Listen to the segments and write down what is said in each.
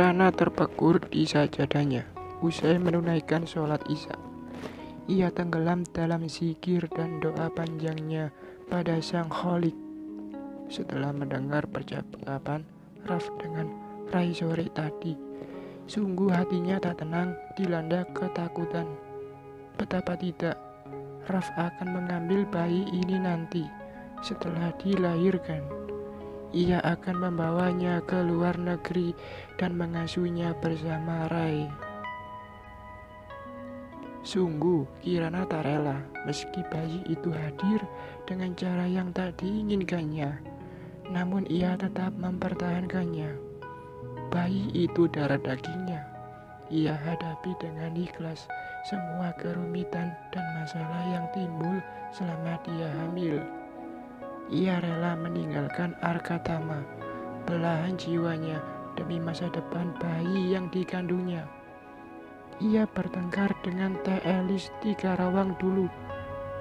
Kirana terpekur di sajadahnya usai menunaikan sholat isya. Ia tenggelam dalam zikir dan doa panjangnya pada Sang Kholik. Setelah mendengar percakapan Raf dengan Rai sore tadi, sungguh hatinya tak tenang, dilanda ketakutan. Betapa tidak, Raf akan mengambil bayi ini nanti setelah dilahirkan. Ia akan membawanya ke luar negeri dan mengasuhnya bersama Rai. Sungguh, Kirana tak rela meski bayi itu hadir dengan cara yang tak diinginkannya. Namun ia tetap mempertahankannya. Bayi itu darah dagingnya. Ia hadapi dengan ikhlas semua kerumitan dan masalah yang timbul selama dia hamil. Ia rela meninggalkan Arkatama, belahan jiwanya demi masa depan bayi yang dikandungnya. Ia bertengkar dengan Teh Elis di Karawang dulu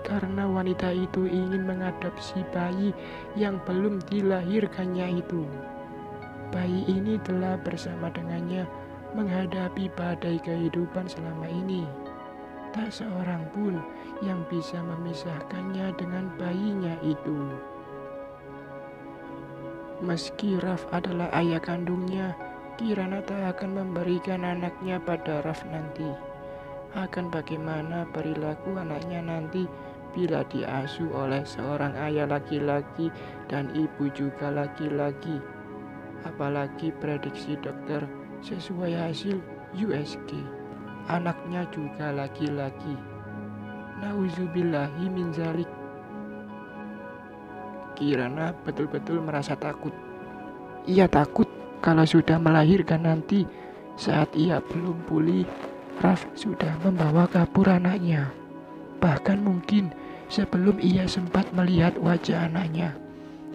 karena wanita itu ingin mengadopsi bayi yang belum dilahirkannya itu. Bayi ini telah bersama dengannya menghadapi badai kehidupan selama ini. Tak seorang pun yang bisa memisahkannya dengan bayinya itu. Meski Raf adalah ayah kandungnya, Kirana tak akan memberikan anaknya pada Raf nanti. Akan bagaimana perilaku anaknya nanti bila diasuh oleh seorang ayah laki-laki dan ibu juga laki-laki. Apalagi prediksi dokter sesuai hasil USG. Anaknya juga laki-laki. Nauzubillahi min zalik. Kirana betul-betul merasa takut. Ia takut kalau sudah melahirkan nanti saat ia belum pulih, Raf sudah membawa kabur anaknya. Bahkan mungkin sebelum ia sempat melihat wajah anaknya,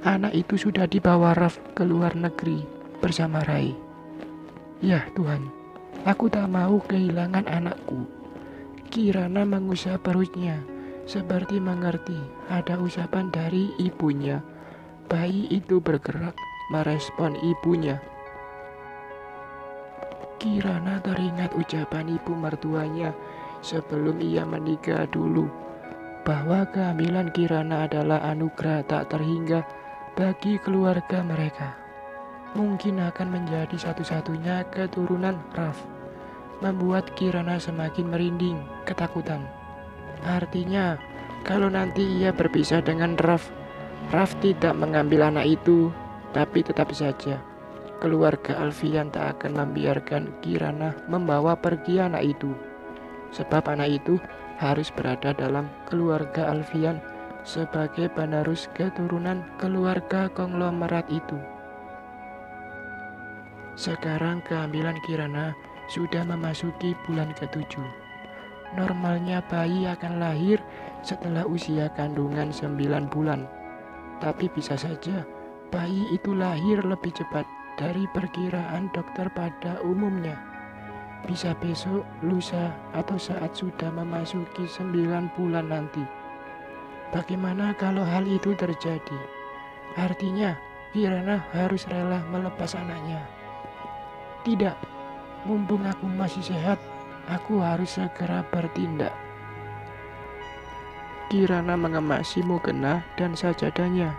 anak itu sudah dibawa Raf ke luar negeri bersama Rai. Ya Tuhan, aku tak mau kehilangan anakku. Kirana mengusap perutnya seperti mengerti ada usapan dari ibunya. Bayi itu bergerak merespon ibunya. Kirana teringat ucapan ibu mertuanya sebelum ia menikah dulu bahwa kehamilan Kirana adalah anugerah tak terhingga bagi keluarga mereka. Mungkin akan menjadi satu-satunya keturunan Raf, membuat Kirana semakin merinding ketakutan. Artinya, kalau nanti ia berpisah dengan Raf, Raf tidak mengambil anak itu, tapi tetap saja keluarga Alfian tak akan membiarkan Kirana membawa pergi anak itu. Sebab anak itu harus berada dalam keluarga Alfian sebagai penerus keturunan keluarga konglomerat itu. Sekarang kehamilan Kirana sudah memasuki bulan ketujuh. Normalnya bayi akan lahir setelah usia kandungan 9 bulan. Tapi bisa saja bayi itu lahir lebih cepat dari perkiraan dokter pada umumnya. Bisa besok, lusa, atau saat sudah memasuki 9 bulan nanti. Bagaimana kalau hal itu terjadi? Artinya, Kirana harus rela melepas anaknya. Tidak, mumpung aku masih sehat, Aku harus segera bertindak. Kirana mengemasi mukena dan sajadahnya.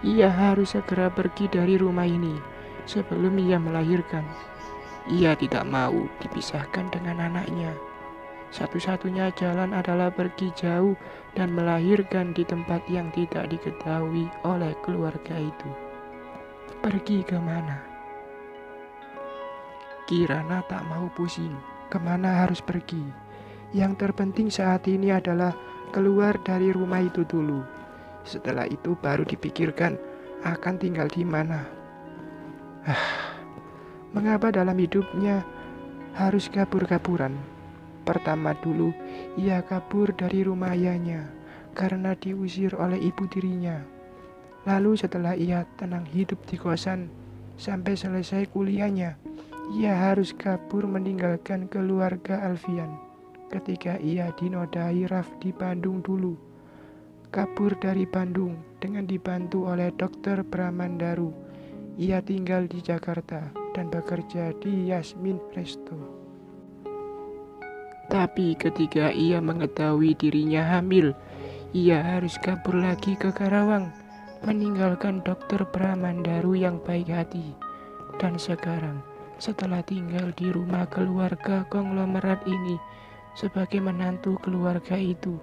Ia harus segera pergi dari rumah ini sebelum ia melahirkan. Ia tidak mau dipisahkan dengan anaknya. Satu-satunya jalan adalah pergi jauh dan melahirkan di tempat yang tidak diketahui oleh keluarga itu. Pergi ke mana? Kirana tak mau pusing ke mana harus pergi. Yang terpenting saat ini adalah keluar dari rumah itu dulu. Setelah itu baru dipikirkan akan tinggal di mana. Ah, mengapa dalam hidupnya harus kabur-kaburan? Pertama dulu, ia kabur dari rumah ayahnya karena diusir oleh ibu dirinya. Lalu setelah ia tenang hidup di kosan sampai selesai kuliahnya, ia harus kabur meninggalkan keluarga Alfian ketika ia dinodai Raf di Bandung dulu. Kabur dari Bandung dengan dibantu oleh dokter Bramandaru. Ia tinggal di Jakarta dan bekerja di Yasmin Resto. Tapi ketika ia mengetahui dirinya hamil, ia harus kabur lagi ke Karawang, meninggalkan dokter Pramandaru yang baik hati. Dan sekarang, setelah tinggal di rumah keluarga konglomerat ini, sebagai menantu keluarga itu,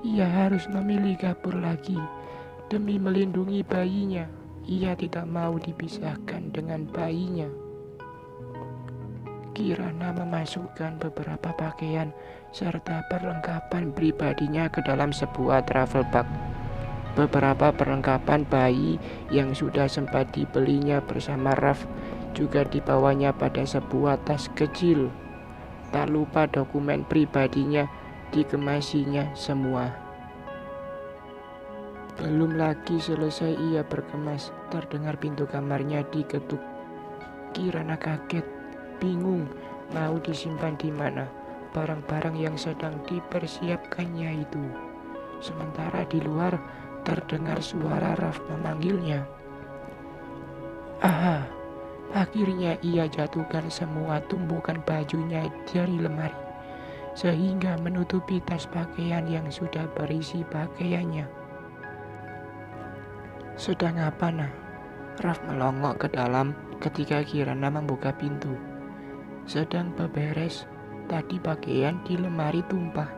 ia harus memilih kabur lagi demi melindungi bayinya ia tidak mau dipisahkan dengan bayinya. Kirana memasukkan beberapa pakaian serta perlengkapan pribadinya ke dalam sebuah travel bag. Beberapa perlengkapan bayi yang sudah sempat dibelinya bersama Raf juga dibawanya pada sebuah tas kecil. Tak lupa dokumen pribadinya dikemasinya semua. Belum lagi selesai ia berkemas, terdengar pintu kamarnya diketuk. Kirana kaget, bingung, mau disimpan di mana barang-barang yang sedang dipersiapkannya itu. Sementara di luar terdengar suara Raf memanggilnya. Aha, akhirnya ia jatuhkan semua tumbukan bajunya dari lemari, sehingga menutupi tas pakaian yang sudah berisi pakaiannya. Sedang apa nah? Raf melongok ke dalam ketika Kirana membuka pintu. Sedang beberes, tadi pakaian di lemari tumpah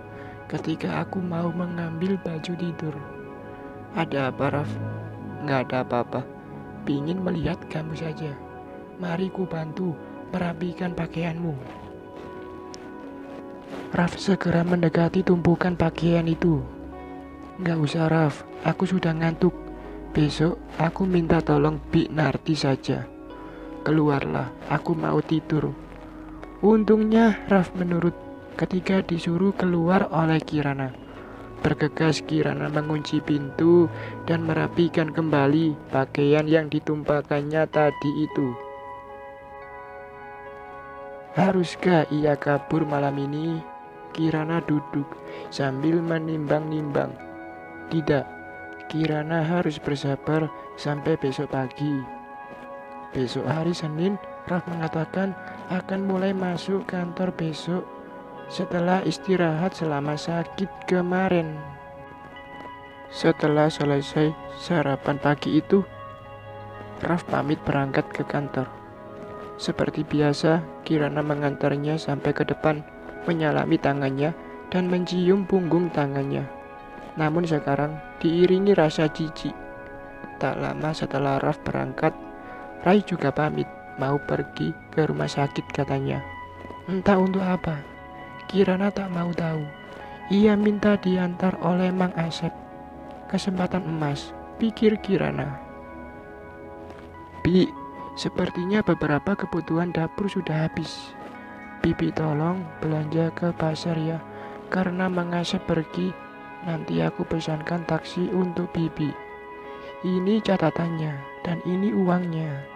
ketika aku mau mengambil baju tidur. Ada apa Raf? Nggak ada apa-apa. Pingin melihat kamu saja. Mari ku bantu merapikan pakaianmu. Raf segera mendekati tumpukan pakaian itu. Nggak usah Raf, aku sudah ngantuk. Besok aku minta tolong Bik Narti saja. Keluarlah, aku mau tidur. Untungnya Raf menurut ketika disuruh keluar oleh Kirana. Bergegas Kirana mengunci pintu dan merapikan kembali pakaian yang ditumpahkannya tadi itu. Haruskah ia kabur malam ini? Kirana duduk sambil menimbang-nimbang. Tidak, Kirana harus bersabar sampai besok pagi. Besok hari Senin, Raf mengatakan akan mulai masuk kantor besok setelah istirahat selama sakit kemarin. Setelah selesai sarapan pagi itu, Raf pamit berangkat ke kantor. Seperti biasa, Kirana mengantarnya sampai ke depan, menyalami tangannya, dan mencium punggung tangannya. Namun sekarang diiringi rasa jijik. Tak lama setelah Raf berangkat, Rai juga pamit mau pergi ke rumah sakit katanya. Entah untuk apa, Kirana tak mau tahu. Ia minta diantar oleh Mang Asep. Kesempatan emas, pikir Kirana. Bi, sepertinya beberapa kebutuhan dapur sudah habis. Bibi tolong belanja ke pasar ya, karena Mang Asep pergi Nanti aku pesankan taksi untuk Bibi. Ini catatannya dan ini uangnya.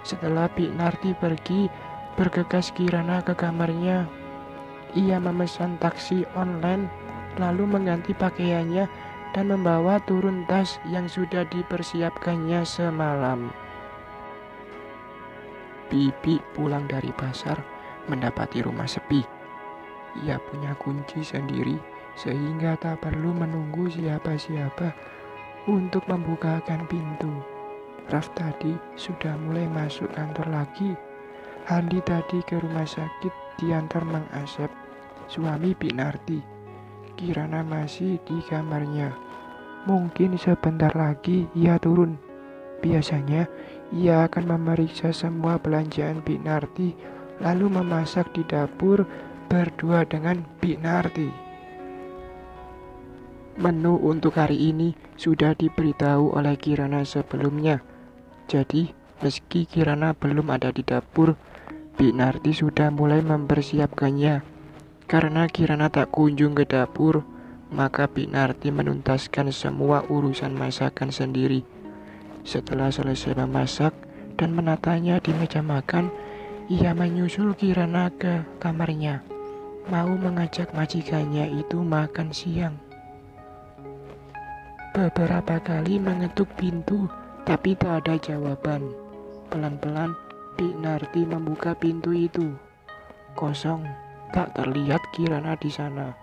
Setelah Bik Narti pergi, bergegas Kirana ke kamarnya. Ia memesan taksi online, lalu mengganti pakaiannya dan membawa turun tas yang sudah dipersiapkannya semalam. Bibi pulang dari pasar mendapati rumah sepi. Ia punya kunci sendiri sehingga tak perlu menunggu siapa-siapa untuk membukakan pintu. Raf tadi sudah mulai masuk kantor lagi. Handi tadi ke rumah sakit diantar Mang suami Binarti. Kirana masih di kamarnya. Mungkin sebentar lagi ia turun. Biasanya ia akan memeriksa semua belanjaan Binarti lalu memasak di dapur berdua dengan Binarti. Menu untuk hari ini sudah diberitahu oleh Kirana sebelumnya. Jadi, meski Kirana belum ada di dapur, Binarti sudah mulai mempersiapkannya. Karena Kirana tak kunjung ke dapur, maka Binarti menuntaskan semua urusan masakan sendiri. Setelah selesai memasak dan menatanya di meja makan, ia menyusul Kirana ke kamarnya, mau mengajak majikannya itu makan siang. Beberapa kali mengetuk pintu, tapi tak ada jawaban. Pelan-pelan, Bik Narti membuka pintu itu. Kosong, tak terlihat Kirana di sana.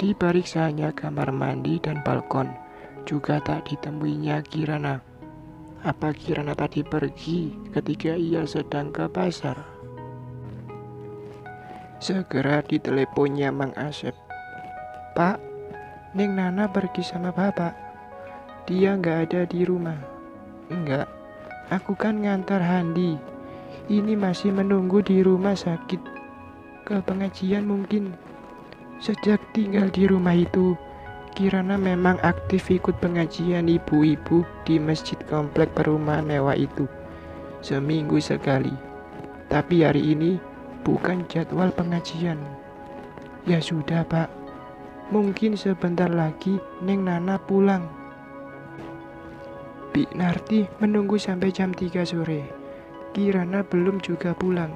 Diperiksanya kamar mandi dan balkon, juga tak ditemuinya Kirana. Apa Kirana tadi pergi ketika ia sedang ke pasar? Segera diteleponnya Mang Asep. Pak, Neng Nana pergi sama bapak. Dia nggak ada di rumah. Enggak, aku kan ngantar Handi ini masih menunggu di rumah sakit. Ke pengajian mungkin. Sejak tinggal di rumah itu, Kirana memang aktif ikut pengajian ibu-ibu di masjid komplek perumahan mewah itu. Seminggu sekali. Tapi hari ini bukan jadwal pengajian. Ya sudah pak, mungkin sebentar lagi Neng Nana pulang. Bik Narti menunggu sampai jam 3 sore. Kirana belum juga pulang.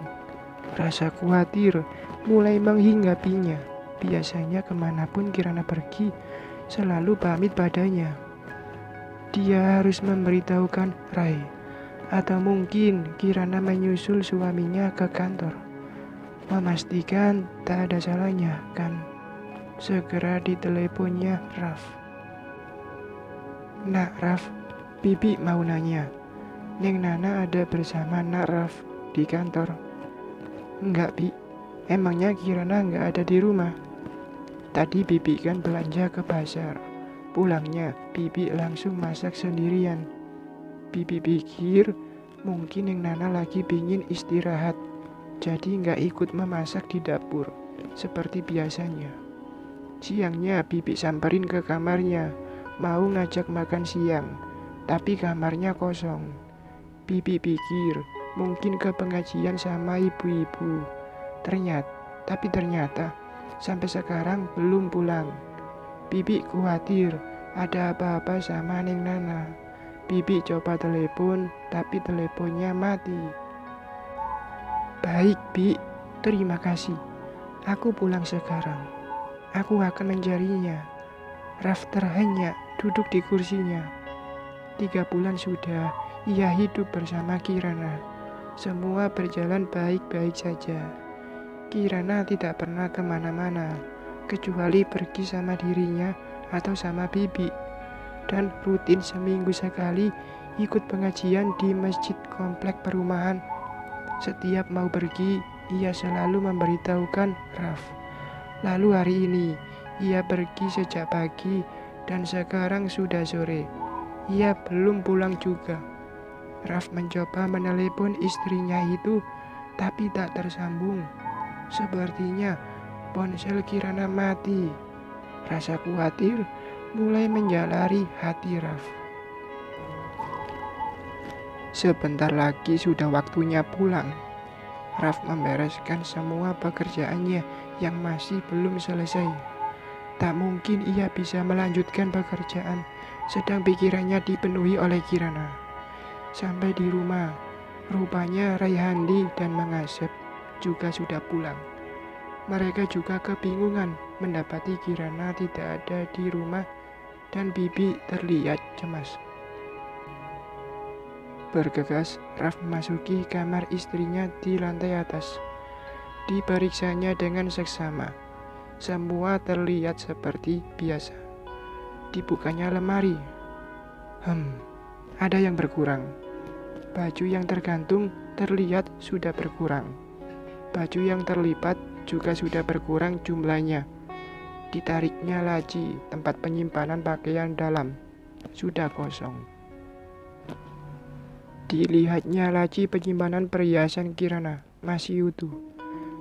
Rasa khawatir mulai menghinggapinya. Biasanya ke mana pun Kirana pergi, selalu pamit padanya. Dia harus memberitahukan Rai, atau mungkin Kirana menyusul suaminya ke kantor. Memastikan tak ada salahnya, kan? Segera diteleponnya Raf. Nak Raf, Bibi mau nanya. Neng Nana ada bersama Nak Raf di kantor. Enggak, Bi. Emangnya Kirana enggak ada di rumah? Tadi Bibi kan belanja ke pasar. Pulangnya, Bibi langsung masak sendirian. Bibi pikir mungkin Neng Nana lagi pingin istirahat. Jadi enggak ikut memasak di dapur, seperti biasanya. Siangnya Bibi samperin ke kamarnya, mau ngajak makan siang, tapi kamarnya kosong. Bibi pikir mungkin ke pengajian sama ibu-ibu. Ternyata, tapi ternyata sampai sekarang belum pulang. Bibi khawatir ada apa-apa sama Neng Nana. Bibi coba telepon, tapi teleponnya mati. Baik, Bi. Terima kasih. Aku pulang sekarang. Aku akan mencarinya. Raf terhenyak duduk di kursinya. Tiga bulan sudah ia hidup bersama Kirana. Semua berjalan baik-baik saja. Kirana tidak pernah ke mana-mana, kecuali pergi sama dirinya atau sama Bibi. Dan rutin seminggu sekali ikut pengajian di masjid komplek perumahan. Setiap mau pergi, ia selalu memberitahukan Raf. Lalu hari ini, ia pergi sejak pagi dan sekarang sudah sore. Ia belum pulang juga. Raf mencoba menelepon istrinya itu, tapi tak tersambung. Sepertinya ponsel Kirana mati. Rasa khawatir mulai menjalari hati Raf. Sebentar lagi sudah waktunya pulang. Raf membereskan semua pekerjaannya yang masih belum selesai. Tak mungkin ia bisa melanjutkan pekerjaan, sedang pikirannya dipenuhi oleh Kirana. Sampai di rumah, rupanya Raihandi dan Mangasep juga sudah pulang. Mereka juga kebingungan mendapati Kirana tidak ada di rumah dan Bibi terlihat cemas. Bergegas, Raf memasuki kamar istrinya di lantai atas. Diperiksanya dengan seksama. Semua terlihat seperti biasa. Dibukanya lemari. Hmm, ada yang berkurang. Baju yang tergantung terlihat sudah berkurang. Baju yang terlipat juga sudah berkurang jumlahnya. Ditariknya laci tempat penyimpanan pakaian dalam sudah kosong. Dilihatnya laci penyimpanan perhiasan Kirana masih utuh.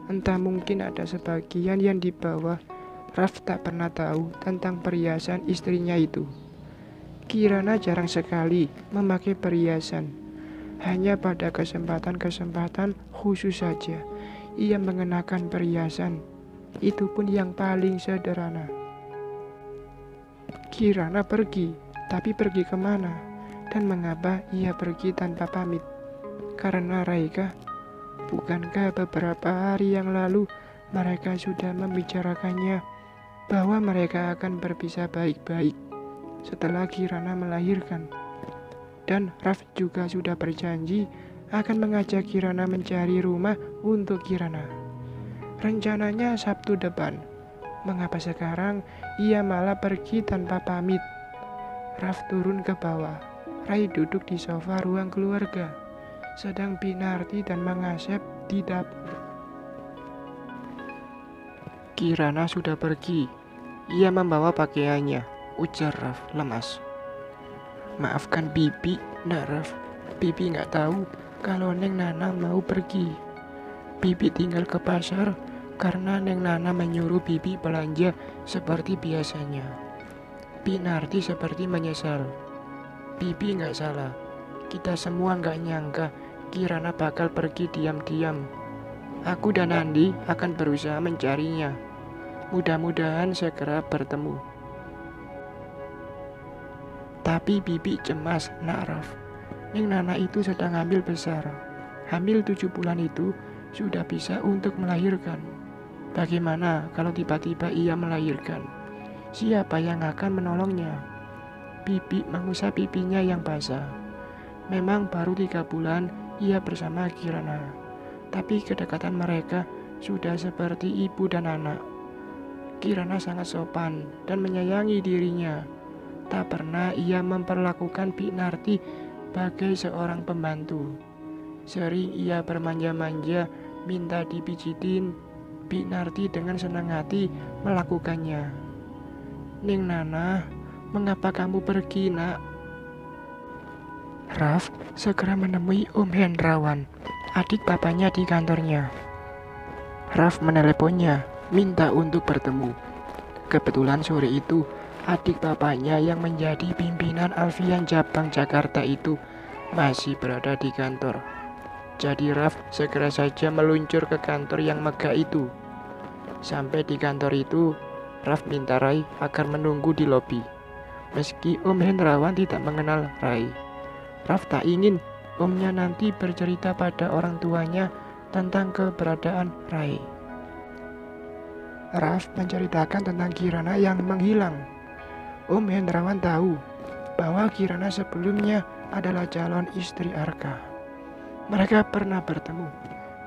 Entah mungkin ada sebagian yang di bawah. Raf tak pernah tahu tentang perhiasan istrinya itu. Kirana jarang sekali memakai perhiasan. Hanya pada kesempatan-kesempatan khusus saja ia mengenakan perhiasan. Itu pun yang paling sederhana. Kirana pergi, tapi pergi ke mana? Dan mengapa ia pergi tanpa pamit? Karena Raika, bukankah beberapa hari yang lalu mereka sudah membicarakannya bahwa mereka akan berpisah baik-baik? setelah Kirana melahirkan. Dan Raf juga sudah berjanji akan mengajak Kirana mencari rumah untuk Kirana. Rencananya Sabtu depan. Mengapa sekarang ia malah pergi tanpa pamit? Raf turun ke bawah. Rai duduk di sofa ruang keluarga. Sedang Binarti dan Mangasep di dapur. Kirana sudah pergi. Ia membawa pakaiannya, ujar Raf lemas. Maafkan Bibi, nak Raf. Bibi nggak tahu kalau Neng Nana mau pergi. Bibi tinggal ke pasar karena Neng Nana menyuruh Bibi belanja seperti biasanya. Pinarti seperti menyesal. Bibi nggak salah. Kita semua nggak nyangka Kirana bakal pergi diam-diam. Aku dan Andi akan berusaha mencarinya. Mudah-mudahan segera bertemu. Tapi Bibi cemas, nak Raf. Neng Nana itu sedang hamil besar. Hamil tujuh bulan itu sudah bisa untuk melahirkan. Bagaimana kalau tiba-tiba ia melahirkan? Siapa yang akan menolongnya? Bibi mengusap pipinya yang basah. Memang baru tiga bulan ia bersama Kirana. Tapi kedekatan mereka sudah seperti ibu dan anak. Kirana sangat sopan dan menyayangi dirinya. Tak pernah ia memperlakukan Binarti bagai seorang pembantu. Sering ia bermanja-manja, minta dipijitin. Binarti dengan senang hati melakukannya. Ning Nana, mengapa kamu pergi, nak? Raf segera menemui Om Hendrawan, adik bapaknya di kantornya. Raf meneleponnya, minta untuk bertemu. Kebetulan sore itu adik bapaknya yang menjadi pimpinan Alfian Cabang Jakarta itu masih berada di kantor. Jadi Raf segera saja meluncur ke kantor yang megah itu. Sampai di kantor itu, Raf minta Rai agar menunggu di lobi. Meski Om Hendrawan tidak mengenal Rai, Raf tak ingin omnya nanti bercerita pada orang tuanya tentang keberadaan Rai. Raf menceritakan tentang Kirana yang menghilang Om Hendrawan tahu bahwa Kirana sebelumnya adalah calon istri Arka. Mereka pernah bertemu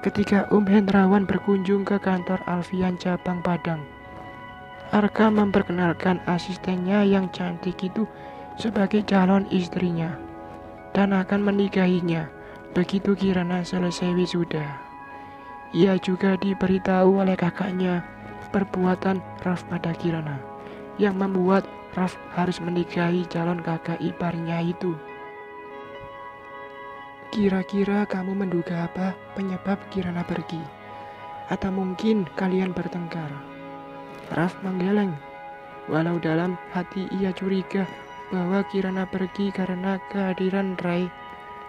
ketika Om Hendrawan berkunjung ke kantor Alfian Cabang Padang. Arka memperkenalkan asistennya yang cantik itu sebagai calon istrinya dan akan menikahinya begitu Kirana selesai wisuda. Ia juga diberitahu oleh kakaknya perbuatan Raf pada Kirana yang membuat Raf harus menikahi calon kakak iparnya itu. Kira-kira kamu menduga apa penyebab Kirana pergi? Atau mungkin kalian bertengkar? Raf menggeleng. Walau dalam hati ia curiga bahwa Kirana pergi karena kehadiran Rai,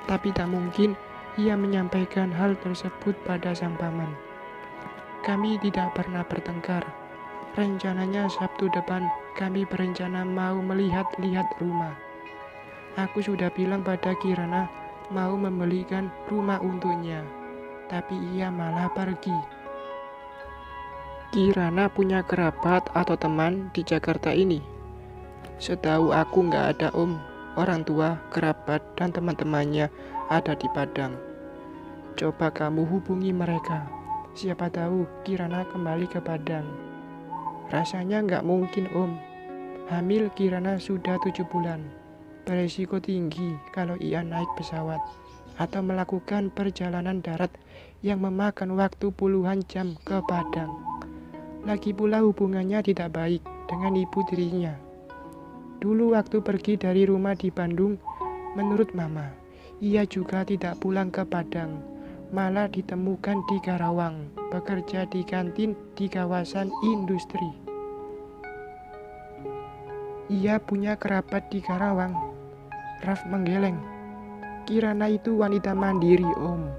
tapi tak mungkin ia menyampaikan hal tersebut pada sang paman. Kami tidak pernah bertengkar, Rencananya Sabtu depan kami berencana mau melihat-lihat rumah. Aku sudah bilang pada Kirana mau membelikan rumah untuknya, tapi ia malah pergi. Kirana punya kerabat atau teman di Jakarta ini. Setahu aku nggak ada om, orang tua, kerabat, dan teman-temannya ada di Padang. Coba kamu hubungi mereka. Siapa tahu Kirana kembali ke Padang. Rasanya nggak mungkin om. Hamil Kirana sudah tujuh bulan. Beresiko tinggi kalau ia naik pesawat atau melakukan perjalanan darat yang memakan waktu puluhan jam ke Padang. Lagi pula hubungannya tidak baik dengan ibu dirinya. Dulu waktu pergi dari rumah di Bandung, menurut mama, ia juga tidak pulang ke Padang, malah ditemukan di Karawang, bekerja di kantin di kawasan industri. Ia punya kerabat di Karawang. Raf menggeleng. Kirana itu wanita mandiri, Om.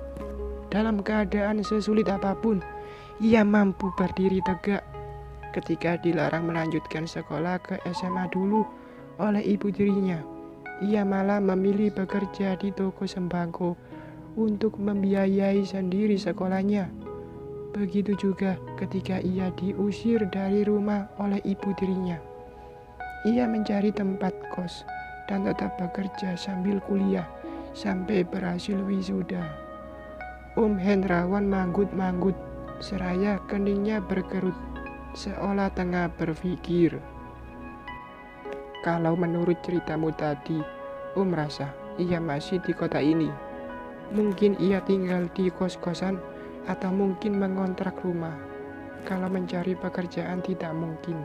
Dalam keadaan sesulit apa pun, ia mampu berdiri tegak. Ketika dilarang melanjutkan sekolah ke SMA dulu oleh ibu dirinya, ia malah memilih bekerja di toko sembako untuk membiayai sendiri sekolahnya. Begitu juga ketika ia diusir dari rumah oleh ibu dirinya. Ia mencari tempat kos dan tetap bekerja sambil kuliah sampai berhasil wisuda. Om Hendrawan manggut-manggut, seraya keningnya berkerut, seolah tengah berpikir. Kalau menurut ceritamu tadi, Om merasa ia masih di kota ini. Mungkin ia tinggal di kos-kosan atau mungkin mengontrak rumah. Kalau mencari pekerjaan tidak mungkin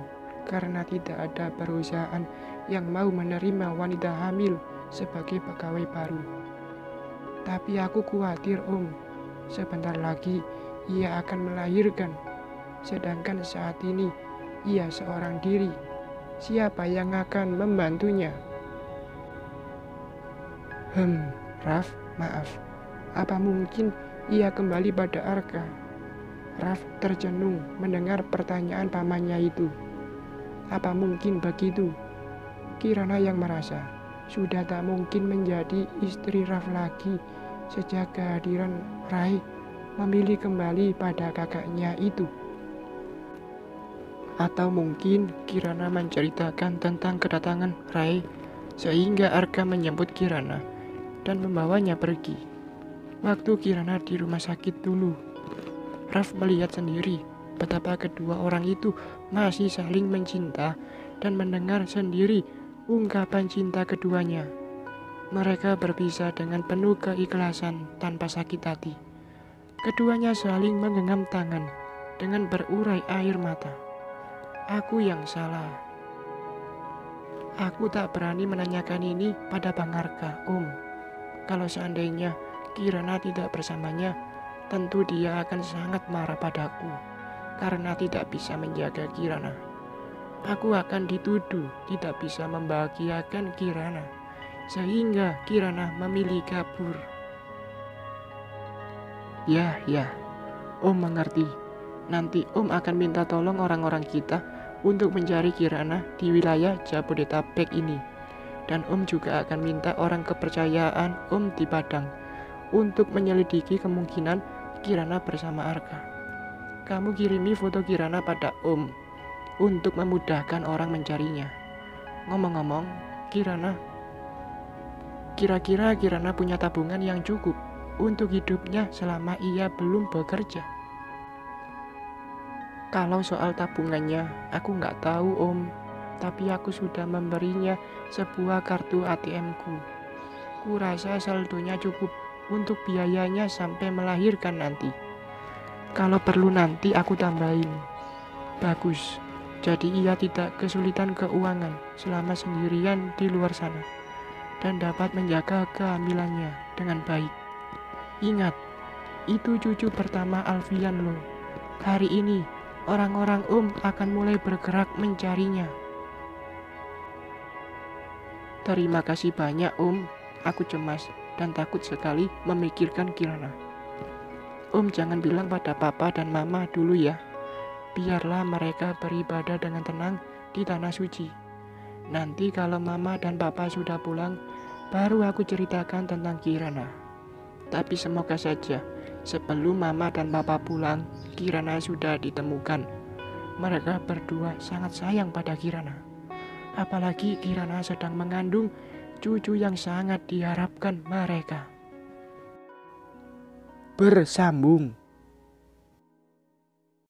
karena tidak ada perusahaan yang mau menerima wanita hamil sebagai pegawai baru. Tapi aku khawatir om, sebentar lagi ia akan melahirkan. Sedangkan saat ini ia seorang diri. Siapa yang akan membantunya? Hmm, Raf, maaf. Apa mungkin ia kembali pada Arka? Raf tercenung mendengar pertanyaan pamannya itu. Apa mungkin begitu? Kirana yang merasa sudah tak mungkin menjadi istri Raf lagi sejak kehadiran Rai memilih kembali pada kakaknya itu. Atau mungkin Kirana menceritakan tentang kedatangan Rai sehingga Arka menyebut Kirana dan membawanya pergi. Waktu Kirana di rumah sakit dulu Raf melihat sendiri betapa kedua orang itu masih saling mencinta dan mendengar sendiri ungkapan cinta keduanya. Mereka berpisah dengan penuh keikhlasan tanpa sakit hati. Keduanya saling menggenggam tangan dengan berurai air mata. Aku yang salah. Aku tak berani menanyakan ini pada Bang Arka, Om. Kalau seandainya Kirana tidak bersamanya, tentu dia akan sangat marah padaku karena tidak bisa menjaga Kirana. Aku akan dituduh tidak bisa membahagiakan Kirana, sehingga Kirana memilih kabur. Ya, ya, Om mengerti. Nanti Om akan minta tolong orang-orang kita untuk mencari Kirana di wilayah Jabodetabek ini. Dan Om juga akan minta orang kepercayaan Om di Padang untuk menyelidiki kemungkinan Kirana bersama Arka. Kamu kirimi foto Kirana pada Om untuk memudahkan orang mencarinya. Ngomong-ngomong, Kirana kira-kira Kirana punya tabungan yang cukup untuk hidupnya selama ia belum bekerja. Kalau soal tabungannya, aku nggak tahu om, tapi aku sudah memberinya sebuah kartu ATM-ku. Kurasa saldonya cukup untuk biayanya sampai melahirkan nanti. Kalau perlu nanti aku tambahin. Bagus. Jadi ia tidak kesulitan keuangan selama sendirian di luar sana dan dapat menjaga kehamilannya dengan baik. Ingat, itu cucu pertama Alfian loh. Hari ini orang-orang Om akan mulai bergerak mencarinya. Terima kasih banyak Om, aku cemas dan takut sekali memikirkan Kirana. Om jangan bilang pada papa dan mama dulu ya. Biarlah mereka beribadah dengan tenang di tanah suci. Nanti kalau mama dan papa sudah pulang, baru aku ceritakan tentang Kirana. Tapi semoga saja sebelum mama dan papa pulang, Kirana sudah ditemukan. Mereka berdua sangat sayang pada Kirana. Apalagi Kirana sedang mengandung cucu yang sangat diharapkan mereka. Bersambung